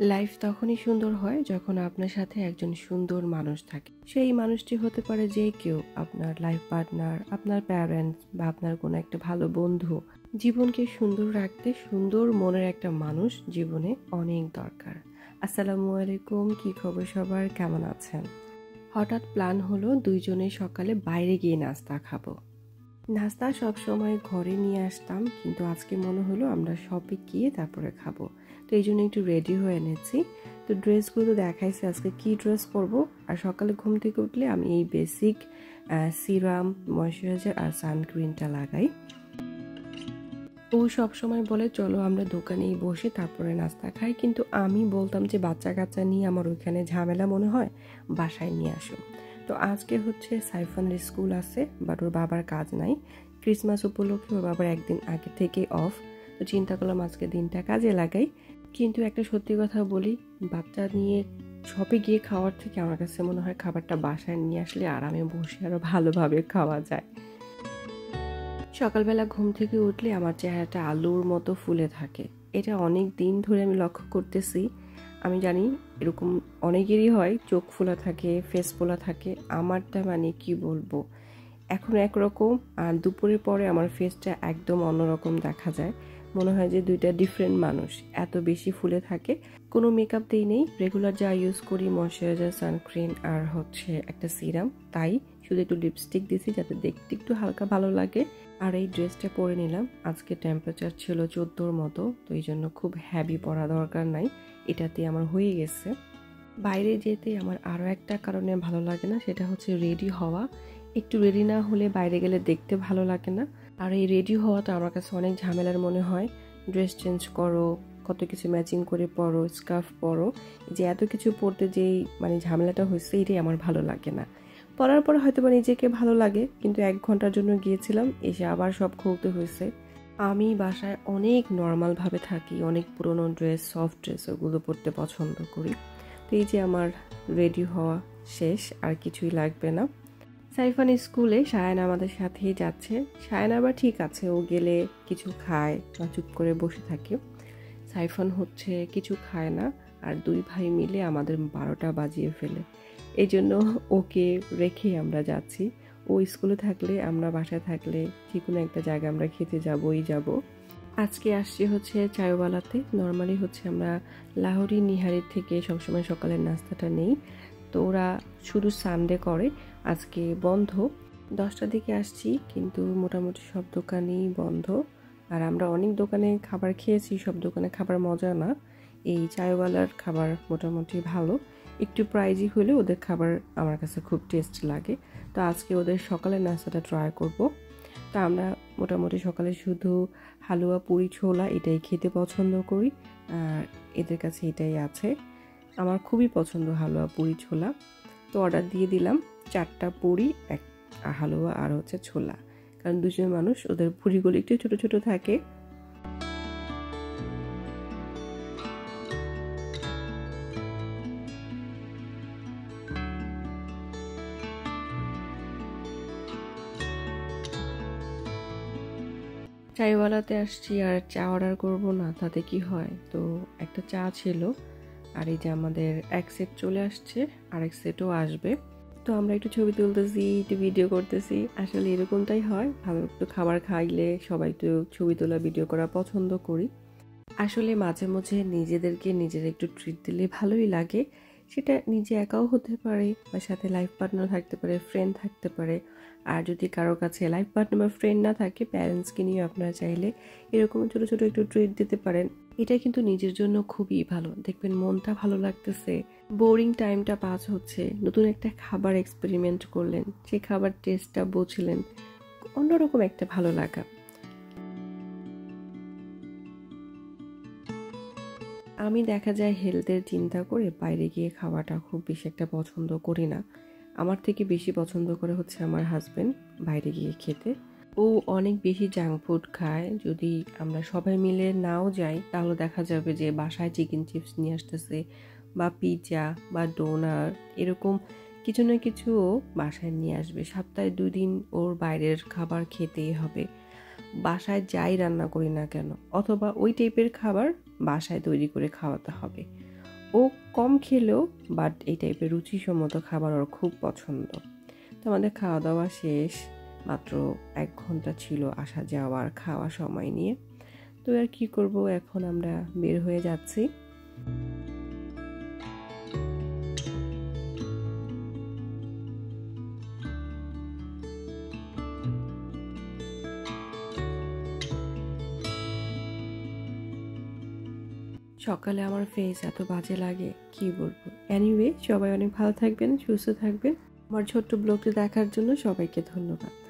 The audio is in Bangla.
লাইফ তখনই সুন্দর হয় যখন আপনার সাথে একজন সুন্দর মানুষ থাকে। সেই মানুষটি হতে পারে যে কেউ, আপনার লাইফ পার্টনার আপনার প্যারেন্টস বা আপনার কোনো একটা ভালো বন্ধু। জীবনকে সুন্দর রাখতে সুন্দর মনের একটা মানুষ জীবনে অনেক দরকার। আসসালামু আলাইকুম, কি খবর সবার? কেমন আছেন? হঠাৎ প্ল্যান হলো দুইজনে সকালে বাইরে গিয়ে নাস্তা খাব। নাস্তা সবসময় ঘরে নিয়ে আসতাম, কিন্তু আজকে মনে হলো আমরা শপে গিয়ে তারপরে খাব। তো এই জন্য একটু রেডি হয়ে এনেছি। তো ড্রেসগুলো তো দেখাইছে, আজকে কি ড্রেস পরবো? আর সকালে ঘুম থেকে উঠলে আমি এই বেসিক সিরাম ময়শ্চারাইজার আর সানস্ক্রিনটা লাগাই। ও সবসময় বলে, চলো আমরা দোকানেই বসে তারপরে নাস্তা খাই। কিন্তু আমি বলতাম যে বাচ্চা কাচ্চা নিয়ে আমার ওইখানে ঝামেলা মনে হয়, বাসায় নিয়ে আসো। তো আজকে হচ্ছে সাইফানের স্কুল আছে, বাট ওর বাবার কাজ নাই। ক্রিসমাস উপলক্ষে ওর বাবার একদিন আগে থেকে অফ তো চিন্তা করলাম আজকে দিনটা কাজে লাগাই। কিন্তু একটা সত্যি কথা বলি, বাচ্চা নিয়ে শপে গিয়ে খাওয়ার থেকে আমার কাছে মনে হয় খাবারটা বাসায় নিয়ে আসলে আরামে বসে আরও ভালোভাবে খাওয়া যায়। সকালবেলা ঘুম থেকে উঠলে আমার চেহারাটা আলুর মতো ফুলে থাকে। এটা অনেক দিন ধরে আমি লক্ষ্য করতেছি। আমি জানি এরকম অনেকেরই হয়, চোখ ফোলা থাকে ফেস ফোলা থাকে। আমারটা মানে কি বলব? এখন একরকম, আর দুপুরের পরে আমার ফেসটা একদম অন্যরকম দেখা যায়। মনে হয় যে দুইটা ডিফারেন্ট মানুষ। এত বেশি ফুলে থাকে। কোনো মেকআপ দিই নেই। রেগুলার যা ইউজ করি ময়শ্চারাইজার সানস্ক্রিন আর হচ্ছে একটা সিরাম তাই শুধু একটু লিপস্টিক দিছি যাতে দেখতে একটু হালকা ভালো লাগে। আর এই ড্রেসটা পরে নিলাম। আজকে টেম্পারেচার ছিল চোদ্দোর মতো, তো এই জন্য খুব হ্যাভি পরা দরকার নাই। এটাতে আমার হয়ে গেছে। বাইরে যেতে আমার আরও একটা কারণে ভালো লাগে না, সেটা হচ্ছে রেডি হওয়া। একটু রেডি না হলে বাইরে গেলে দেখতে ভালো লাগে না। আর এই রেডি হওয়াটা আমার কাছে অনেক ঝামেলার মনে হয়। ড্রেস চেঞ্জ করো, কত কিছু ম্যাচিং করে পরো স্কার্ফ পরো। যে এত কিছু পরতে যেই মানে ঝামেলাটা হয়েছে, এটাই আমার ভালো লাগে না। পরার পরে হয়তো বা নিজেকে ভালো লাগে, কিন্তু এক ঘণ্টার জন্য গিয়েছিলাম, এসে আবার সব খুলতে হয়েছে। আমি বাসায় অনেক নর্মালভাবে থাকি, অনেক পুরনো ড্রেস সফট ড্রেস ওগুলো পরতে পছন্দ করি। তো এই যে আমার রেডি হওয়া শেষ, আর কিছুই লাগবে না। সাইফান স্কুলে সায়না আমাদের সাথেই যাচ্ছে। সায়না আবার ঠিক আছে, ও গেলে কিছু খায় বা চুপ করে বসে থাকে। সাইফান হচ্ছে কিছু খায় না আর দুই ভাই মিলে আমাদের বারোটা বাজিয়ে ফেলে। এই জন্য ওকে রেখে আমরা যাচ্ছি। ও স্কুলে থাকলে, আমরা বাসায় থাকলে যে কোনো একটা জায়গায় আমরা খেতে যাবই যাব। আজকে আসছি হচ্ছে চায়ওয়ালাতে। নর্মালি হচ্ছে আমরা লাহোরি, নিহারির থেকে সবসময় সকালের নাস্তাটা নেই। তো ওরা শুধু সানডে করে। আজকে বন্ধ। দশটার দিকে আসছি, কিন্তু মোটামুটি সব দোকানই বন্ধ। আর আমরা অনেক দোকানে খাবার খেয়েছি, সব দোকানে খাবার মজা না। এই চায়ওয়ালার খাবার মোটামুটি ভালো। একটু প্রাইজি হলে ওদের খাবার আমার কাছে খুব টেস্ট লাগে। তো আজকে ওদের সকালের নাস্তাটা ট্রাই করব। তো আমরা মোটামুটি সকালে শুধু হালুয়া, পুরি, ছোলা এটাই খেতে পছন্দ করি। আর এদের কাছে এটাই আছে। আমার খুবই পছন্দ হালুয়া পুরি ছোলা। তো অর্ডার দিয়ে দিলাম চারটা পুরি, এক হালুয়া আর হচ্ছে ছোলা। কারণ দুজন মানুষ, ওদের পুরিগুলো একটু ছোট ছোট থাকে। চাইওয়ালাতে আসছি আর চা অর্ডার করব না, তাতে কি হয়? তো একটা চা ছিল আর এই যে আমাদের এক সেট চলে আসছে আর এক সেটও আসবে। তো আমরা একটু ছবি তুলতেছি, একটু ভিডিও করতেছি। আসলে এরকমটাই হয়, ভালো একটু খাবার খাইলে সবাই তো ছবি তোলা ভিডিও করা পছন্দ করি। আসলে মাঝে মাঝে নিজেদেরকে নিজের একটু ট্রিট দিলে ভালোই লাগে। সেটা নিজে একাও হতে পারে বা সাথে লাইফ পার্টনার থাকতে পারে ফ্রেন্ড থাকতে পারে। আর যদি কারোর কাছে লাইফ পার্টনার বা ফ্রেন্ড না থাকে প্যারেন্টসকে নিয়ে আপনারা চাইলে এরকম ছোটো ছোটো একটু ট্রিট দিতে পারেন। এটা কিন্তু নিজের জন্য খুবই ভালো। দেখবেন মনটা ভালো লাগতেছে। বোরিং টাইমটা পাস হচ্ছে। নতুন একটা খাবার এক্সপেরিমেন্ট করলেন। সেই খাবার টেস্টটা বুঝলেন। অন্যরকম একটা ভালো লাগা। আমি দেখা যায় হেলথের চিন্তা করে বাইরে গিয়ে খাওয়াটা খুব বেশি একটা পছন্দ করি না। আমার থেকে বেশি পছন্দ করে হচ্ছে আমার হাজব্যান্ড বাইরে গিয়ে খেতে। ও অনেক বেশি জাঙ্ক ফুড খায়। যদি আমরা সবাই মিলে নাও যাই, তাহলে দেখা যাবে যে বাসায় চিকেন চিপস নিয়ে আসতেছে বা পিৎজা বা ডোনার এরকম কিছু না কিছু ও বাসায় নিয়ে আসবে। সপ্তাহে দুদিন ওর বাইরের খাবার খেতেই হবে। বাসায় যাই রান্না করি না কেন? অথবা ওই টাইপের খাবার বাসায় তৈরি করে খাওয়াতে হবে। ও কম খেলেও বাট এই টাইপের রুচিসম্মত খাবার ওর খুব পছন্দ। তো আমাদের খাওয়া দাওয়া শেষ, মাত্র এক ঘণ্টা ছিল আসা যাওয়ার খাওয়া সময় নিয়ে। তো আর কি করব? এখন আমরা বের হয়ে যাচ্ছি। সকালে আমার ফেস এত বাজে লাগে, কি বলব? অ্যানিওয়ে সবাই অনেক ভালো থাকবেন, সুস্থ থাকবেন। আমার ছোট্ট ব্লগটি দেখার জন্য সবাইকে ধন্যবাদ।